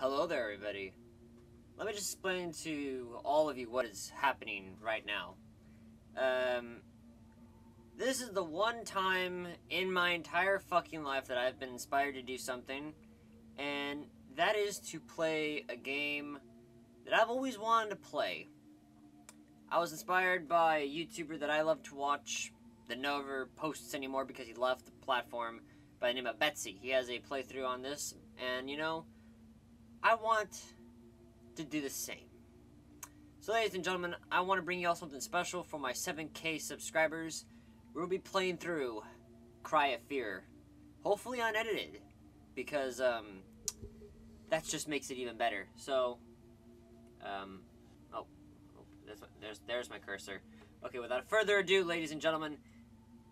Hello there, everybody. Let me just explain to all of you what is happening right now. Um, this is the one time in my entire fucking life that I've been inspired to do something, and that is to play a game that I've always wanted to play. I was inspired by a YouTuber that I love to watch that never posts anymore because he left the platform by the name of Betsy. He has a playthrough on this, and you know, I want to do the same. So, ladies and gentlemen, I want to bring you all something special for my 7K subscribers. We'll be playing through Cry of Fear, hopefully unedited, because um, that just makes it even better. So, um, oh, oh there's, there's there's my cursor. Okay, without further ado, ladies and gentlemen,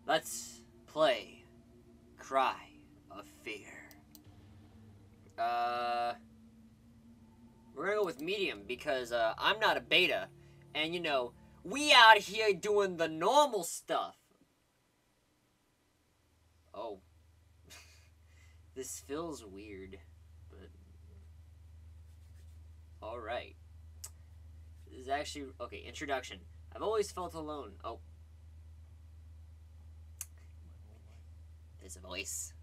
let's play Cry of Fear. Uh. We're gonna go with medium because uh, I'm not a beta, and you know we out here doing the normal stuff. Oh, this feels weird, but all right. This is actually okay. Introduction. I've always felt alone. Oh, there's a voice.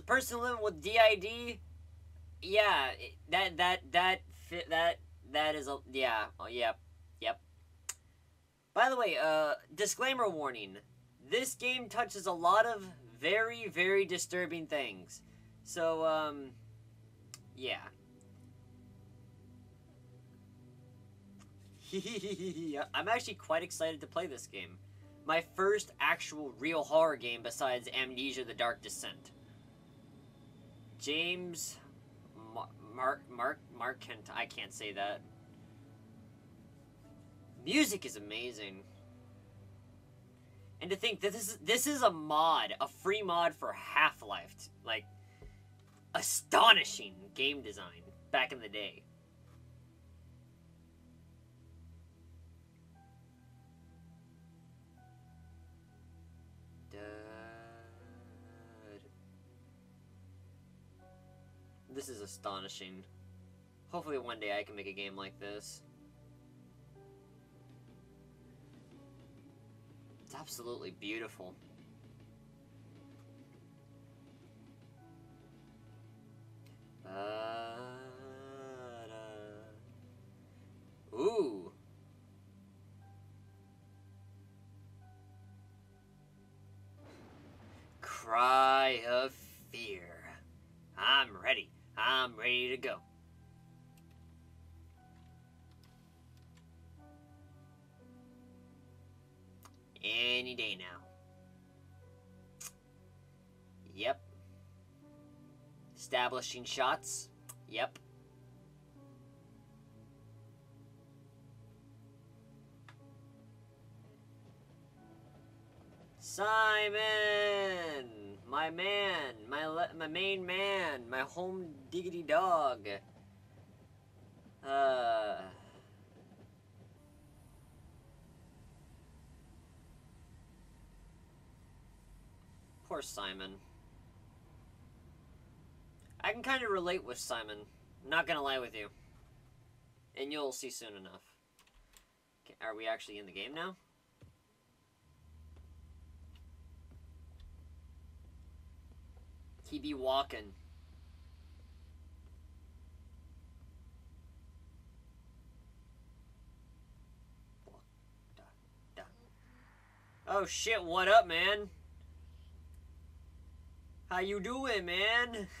A person living with DID, yeah, that that that fit that that is a yeah, oh yep, yep. By the way, uh disclaimer warning. This game touches a lot of very very disturbing things. So um yeah. I'm actually quite excited to play this game my first actual real horror game besides Amnesia The Dark Descent. James Mark Mark Mark Kent I can't say that. Music is amazing. And to think that this is this is a mod, a free mod for Half-Life. Like astonishing game design back in the day. This is astonishing. Hopefully one day I can make a game like this. It's absolutely beautiful. To go. Any day now. Yep. Establishing shots. Yep. Simon! My man, my my main man, my home diggity dog. Uh. Poor Simon. I can kind of relate with Simon. not gonna lie with you. And you'll see soon enough. Are we actually in the game now? He be walking. Oh shit, what up, man? How you doing, man?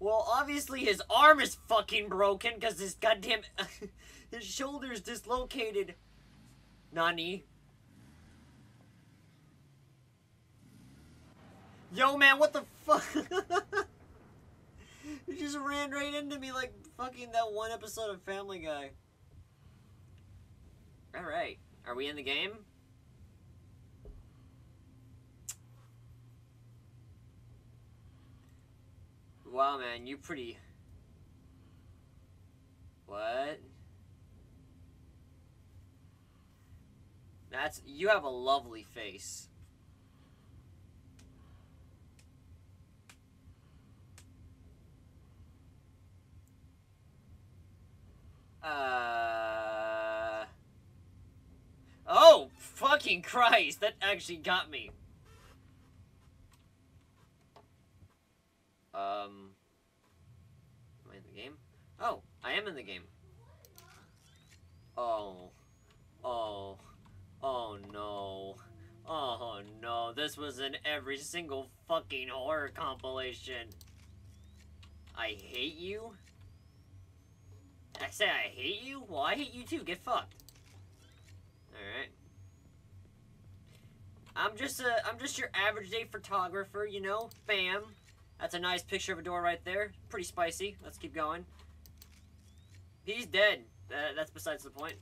Well, obviously his arm is fucking broken because his goddamn... his shoulder's dislocated. Nani? Yo, man, what the fuck? you just ran right into me like fucking that one episode of Family Guy. Alright. Are we in the game? Wow, man, you pretty... What? That's... You have a lovely face. Uh... Oh, fucking Christ! That actually got me. Um... Am I in the game? Oh, I am in the game. Oh. Oh. Oh no. Oh no, this was in every single fucking horror compilation. I hate you? I say I hate you? Well, I hate you too. Get fucked. Alright. I'm just a, I'm just your average day photographer, you know? Bam. That's a nice picture of a door right there. Pretty spicy. Let's keep going. He's dead. That's besides the point.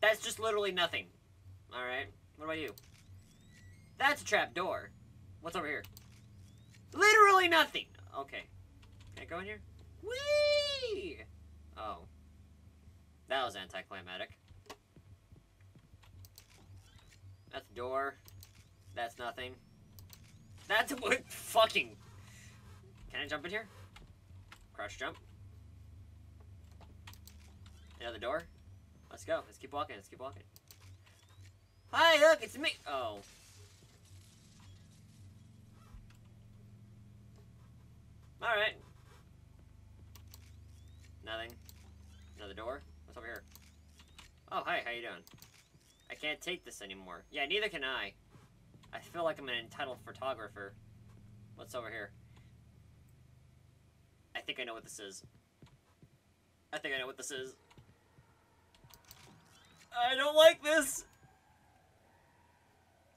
That's just literally nothing. Alright. What about you? That's a trap door. What's over here? Literally nothing. Okay. Can I go in here? Whee! Oh. That was anticlimactic. That's a door. That's nothing. That's a what fucking... Can I jump in here? Crouch jump. Another door. Let's go. Let's keep walking. Let's keep walking. Hi, look, it's me. Oh. Alright. Nothing. Another door? What's over here? Oh, hi, how you doing? I can't take this anymore. Yeah, neither can I. I feel like I'm an entitled photographer. What's over here? I think I know what this is. I think I know what this is. I don't like this!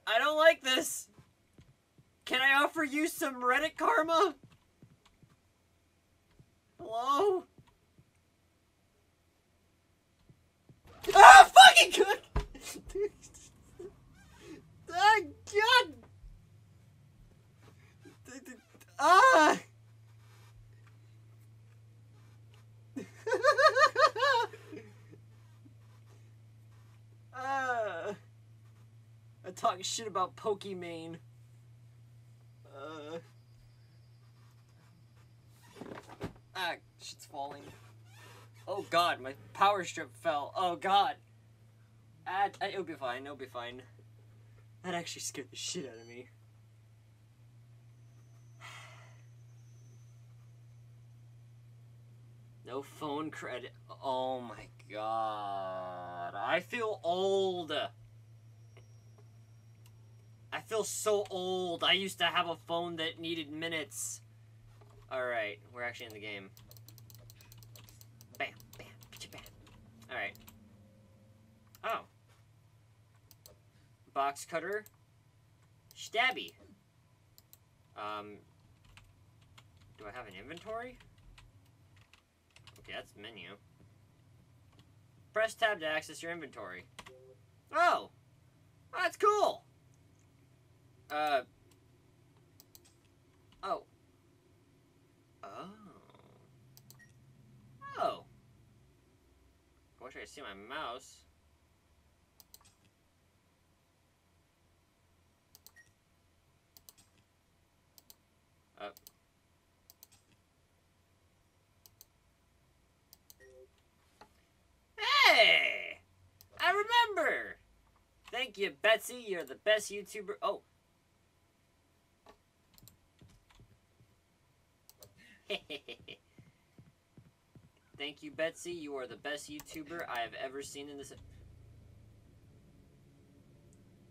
I don't like this! Can I offer you some Reddit karma? Hello? Ah, fucking good! Ah, God! Ah! ah! I talk shit about Pokimane. Uh. Ah, shit's falling. Oh god, my power strip fell. Oh god. Ah, it'll be fine, it'll be fine. That actually scared the shit out of me. No phone credit. Oh my god. I feel old. I feel so old. I used to have a phone that needed minutes. Alright, we're actually in the game. Bam, bam, bam. Alright. Oh. Box cutter. Stabby. Um. Do I have an inventory? Okay, that's menu. Press tab to access your inventory. Oh! That's cool! Uh. Oh. Oh. Oh. I wish I could see my mouse. Oh. Hey! I remember! Thank you, Betsy. You're the best YouTuber. Oh. Thank you, Betsy. You are the best YouTuber I have ever seen in this...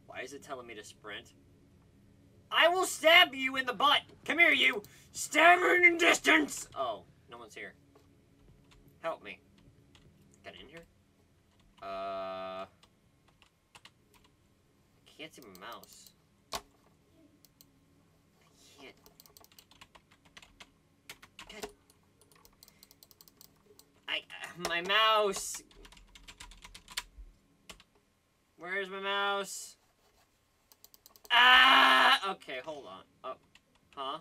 Why is it telling me to sprint? I will stab you in the butt! Come here, you! Stab her in distance! Oh, no one's here. Help me. Get in here? Uh... I can't see my mouse. I, uh, my mouse. Where's my mouse? Ah! Okay, hold on. Oh, huh?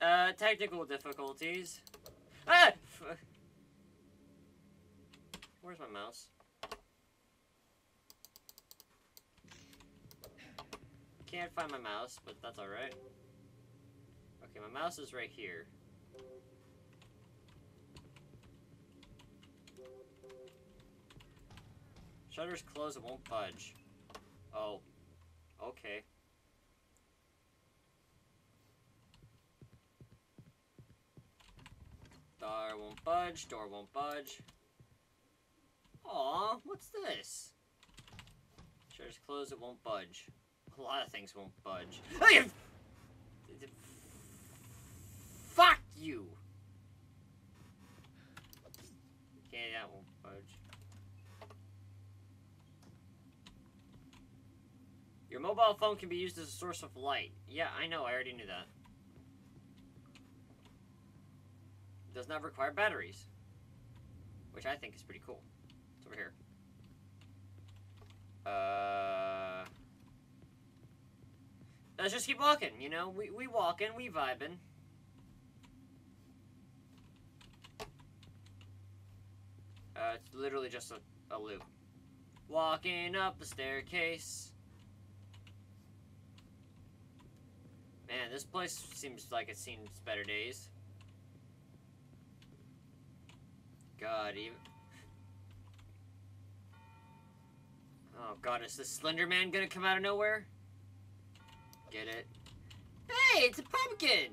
Uh, technical difficulties. Ah! Where's my mouse? Can't find my mouse, but that's alright. Okay, my mouse is right here. Shutter's closed, it won't budge. Oh. Okay. Door won't budge, door won't budge. Aw, what's this? Shutter's closed, it won't budge. A lot of things won't budge. Fuck you! Okay, that won't budge. Your mobile phone can be used as a source of light. Yeah, I know, I already knew that. It does not require batteries. Which I think is pretty cool. It's over here. Uh... Let's just keep walking, you know? We, we walking, we vibing. Uh, it's literally just a, a loop. Walking up the staircase. Man, this place seems like it's seen better days. God, even... Oh god, is the Slender Man gonna come out of nowhere? Get it? Hey, it's a pumpkin!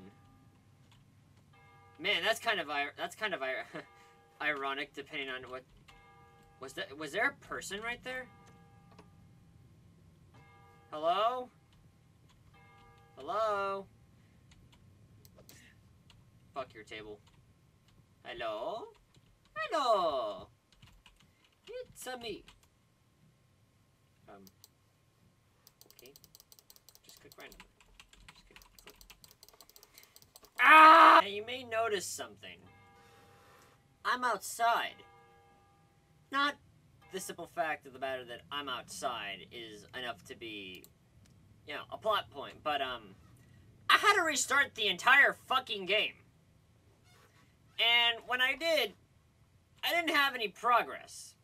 Man, that's kind of that's kind of ironic, depending on what was that. Was there a person right there? Hello? Hello? Fuck your table. Hello? Hello! It's a me. Um. Ah! Now you may notice something. I'm outside. Not the simple fact of the matter that I'm outside is enough to be, you know, a plot point, but, um, I had to restart the entire fucking game. And when I did, I didn't have any progress.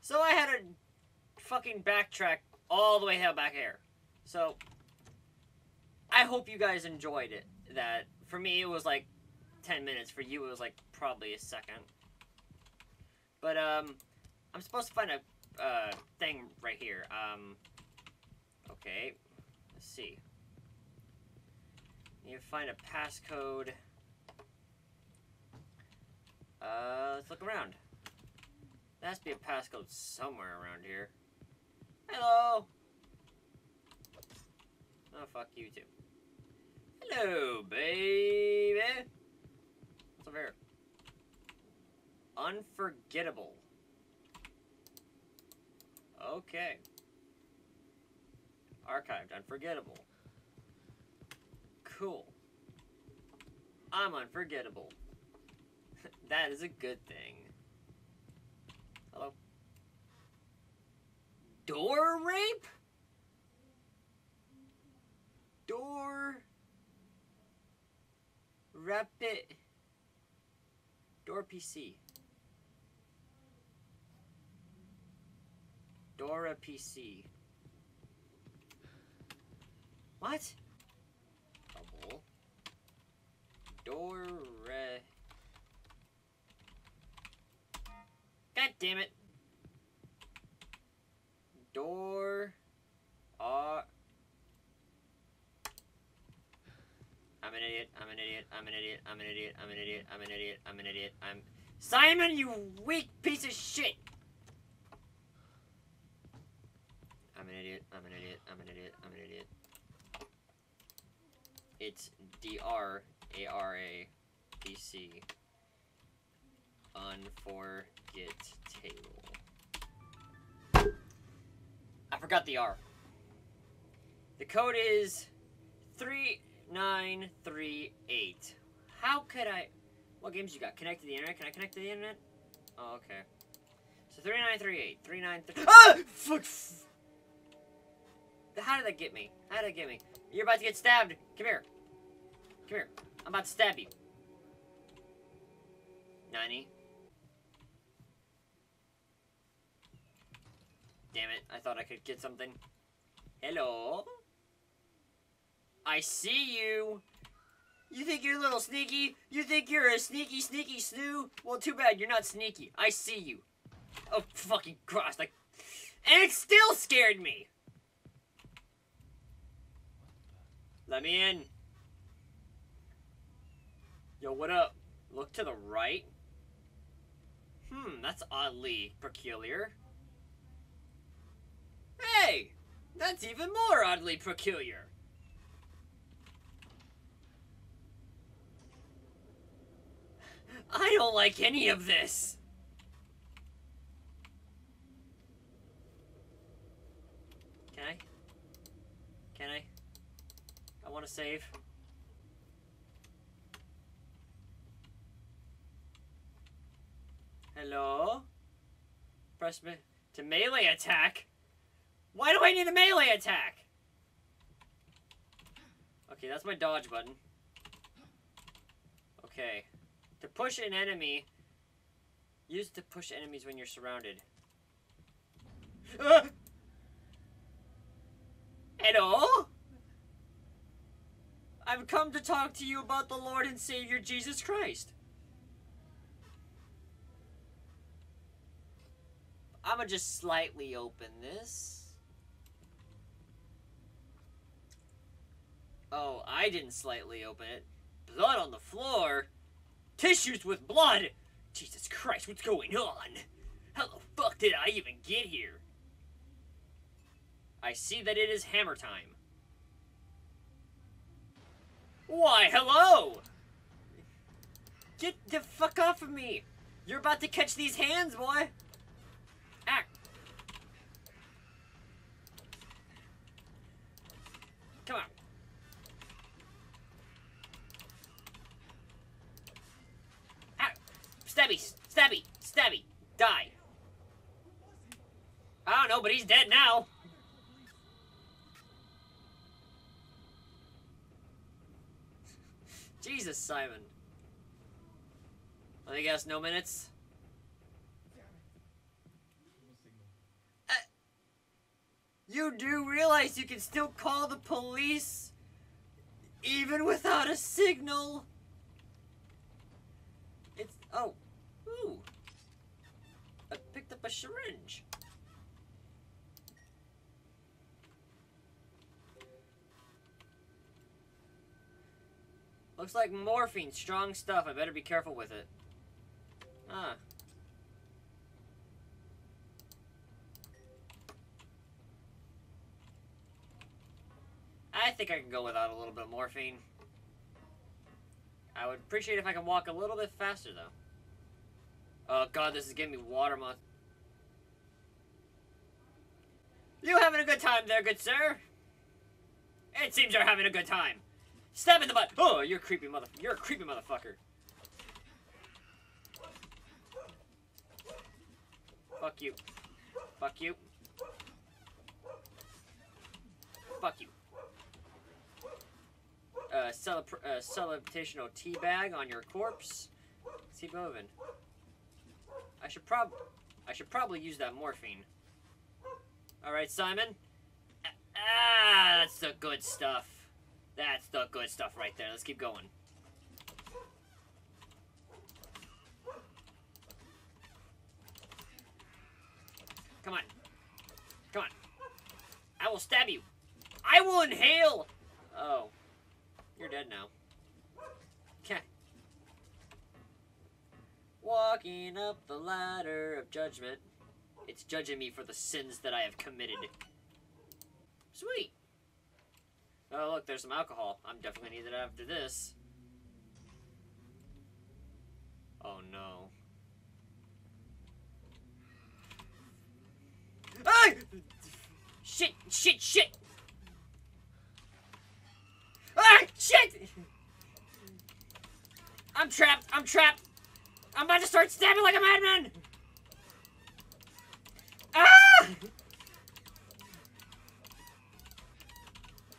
So I had to fucking backtrack all the way hell back here. So, I hope you guys enjoyed it. That, for me, it was like 10 minutes. For you, it was like probably a second. But, um, I'm supposed to find a, uh, thing right here. Um, okay. Let's see. You find a passcode. Uh, let's look around. There has to be a passcode somewhere around here. Hello! Oh, fuck you too. Hello, baby! What's over here? Unforgettable. Okay. Archived, unforgettable. Cool. I'm unforgettable. that is a good thing. Hello? Door rape? Door... Rapid... Door PC. Dora PC. What? Double. Dora... God damn it. Door. Uh. I'm an idiot. I'm an idiot. I'm an idiot. I'm an idiot. I'm an idiot. I'm an idiot. I'm an idiot. I'm. Simon, you weak piece of shit! I'm an idiot. I'm an idiot. I'm an idiot. I'm an idiot. It's D R A R A B C. Unforget table. I forgot the R. The code is 3938. How could I... What games you got? Connect to the internet? Can I connect to the internet? Oh, okay. So 3938. 3938. Ah! Fuck! How did that get me? How did that get me? You're about to get stabbed. Come here. Come here. I'm about to stab you. 90. Damn it. I thought I could get something. Hello? I see you. You think you're a little sneaky? You think you're a sneaky, sneaky snoo? Well, too bad. You're not sneaky. I see you. Oh, fucking Christ. Like, and it still scared me. Let me in. Yo, what up? Look to the right. Hmm, that's oddly peculiar. Hey! That's even more oddly peculiar. I don't like any of this. Can I? Can I? I want to save. Hello? Press me to melee attack? Why do I need a melee attack? Okay, that's my dodge button. Okay. To push an enemy, use to push enemies when you're surrounded. Uh! Hello? I've come to talk to you about the Lord and Savior Jesus Christ. I'm gonna just slightly open this. Oh, I didn't slightly open it. Blood on the floor? Tissues with blood? Jesus Christ, what's going on? How the fuck did I even get here? I see that it is hammer time. Why, hello! Get the fuck off of me! You're about to catch these hands, boy! Act! Come on. Act! Stabby! Stabby! Stabby! Die! I don't know, but he's dead now! Jesus, Simon. I guess no minutes. Uh, you do realize you can still call the police even without a signal? It's... Oh. Ooh. I picked up a syringe. Looks like morphine. Strong stuff. I better be careful with it. Ah. I think I can go without a little bit of morphine. I would appreciate if I can walk a little bit faster, though. Oh, God, this is giving me water. You having a good time there, good sir? It seems you're having a good time. Stab in the butt. Oh, you're creepy mother. You're a creepy motherfucker. Fuck you. Fuck you. Fuck you. Uh, celeb uh, celebrational teabag on your corpse. Let's keep moving. I should prob I should probably use that morphine. Alright, Simon. Ah, that's the good stuff. That's the good stuff right there. Let's keep going. Come on. Come on. I will stab you. I will inhale! Oh. You're dead now. Okay. Walking up the ladder of judgment. It's judging me for the sins that I have committed. Sweet. Oh, look, there's some alcohol. I'm definitely gonna need it after this. Oh, no. Ah! Shit, shit, shit! Ah, shit! I'm trapped, I'm trapped! I'm about to start stabbing like a madman! Ah!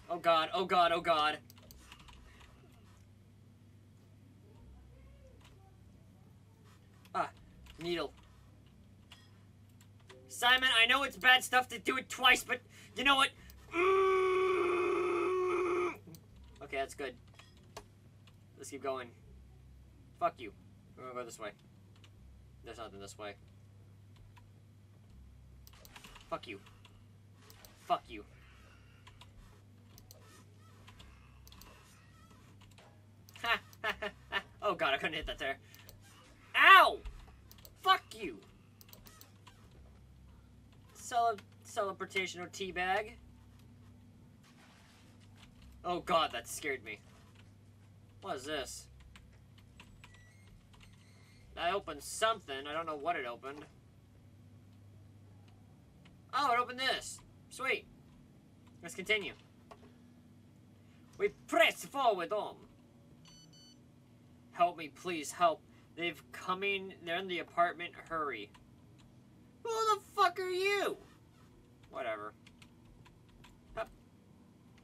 Oh god, oh god, oh god. Ah, needle. Simon, I know it's bad stuff to do it twice, but you know what? Mm. Okay, that's good. Let's keep going. Fuck you. We're gonna go this way. There's nothing this way. Fuck you. Fuck you. oh god, I couldn't hit that there. Ow! Fuck you! Cele celebration or teabag. Oh god, that scared me. What is this? I opened something. I don't know what it opened. Oh, it opened this. Sweet. Let's continue. We press forward on. Help me, please, help. They've coming. They're in the apartment. Hurry. Who the fuck are you? Whatever. Hup.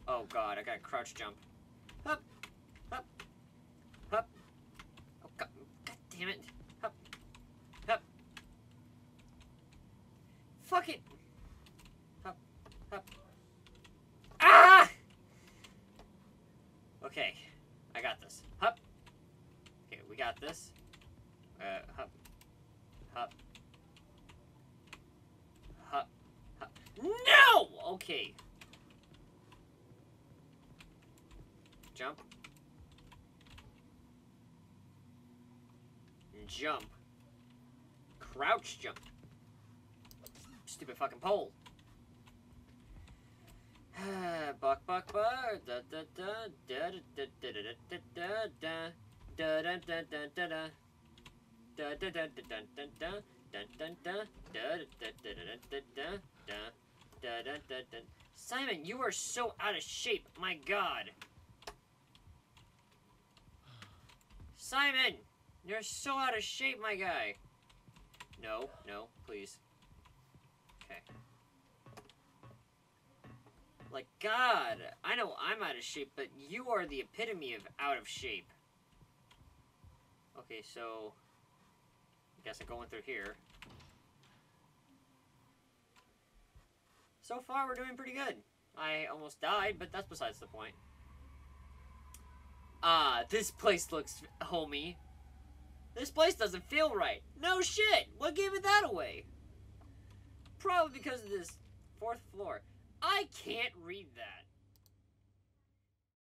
Oh god, I got a crouch jump. Hup. Hup. Hup. Oh god, god damn it. Hup. Hup. Fuck it. Hup. Hup. Ah! Okay. I got this. Hup. Okay, we got this. Uh, hup. Hup. Hup. Hup. No! Okay. Jump. Jump. Crouch jump. Stupid fucking pole. buck, buck. Da da da da da da da da da da da da da da da da. Da da da da da da da. Dun dun dun da da da da da da da da da da da. Simon, you are so out of shape. My God. Simon, you're so out of shape, my guy. No, no, please. Okay. Like, God, I know I'm out of shape, but you are the epitome of out of shape. Okay, so... I guess I'm going through here. So far, we're doing pretty good. I almost died, but that's besides the point. Ah, this place looks homey. This place doesn't feel right. No shit! What gave it that away? Probably because of this fourth floor. I can't read that.